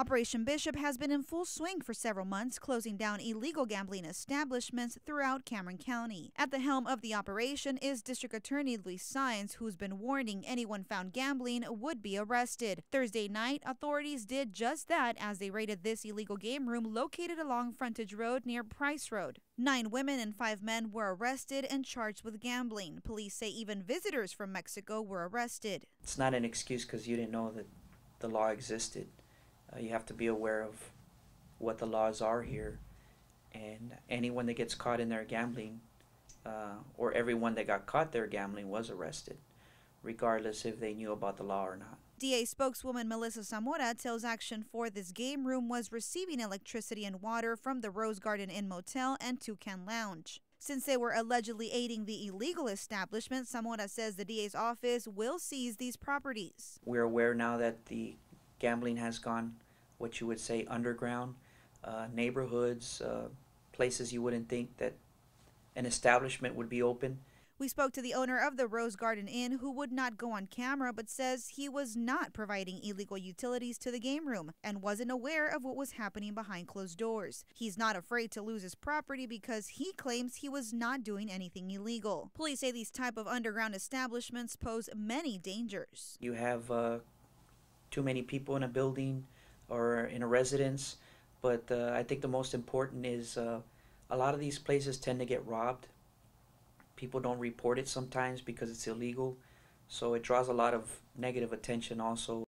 Operation Bishop has been in full swing for several months, closing down illegal gambling establishments throughout Cameron County. At the helm of the operation is District Attorney Luis Saenz, who's been warning anyone found gambling would be arrested. Thursday night, authorities did just that as they raided this illegal game room located along Frontage Road near Price Road. Nine women and five men were arrested and charged with gambling. Police say even visitors from Mexico were arrested. It's not an excuse because you didn't know that the law existed. Uh, you have to be aware of what the laws are here, and anyone that gets caught in their gambling, uh, or everyone that got caught there gambling, was arrested, regardless if they knew about the law or not. DA spokeswoman Melissa Zamora tells Action 4 this game room was receiving electricity and water from the Rose Garden Inn Motel and Toucan Lounge. Since they were allegedly aiding the illegal establishment, Zamora says the DA's office will seize these properties. We're aware now that the gambling has gone, what you would say, underground, uh, neighborhoods, uh, places you wouldn't think that an establishment would be open. We spoke to the owner of the Rose Garden Inn who would not go on camera but says he was not providing illegal utilities to the game room and wasn't aware of what was happening behind closed doors. He's not afraid to lose his property because he claims he was not doing anything illegal. Police say these type of underground establishments pose many dangers. You have uh, too many people in a building or in a residence, but uh, I think the most important is uh, a lot of these places tend to get robbed. People don't report it sometimes because it's illegal. So it draws a lot of negative attention also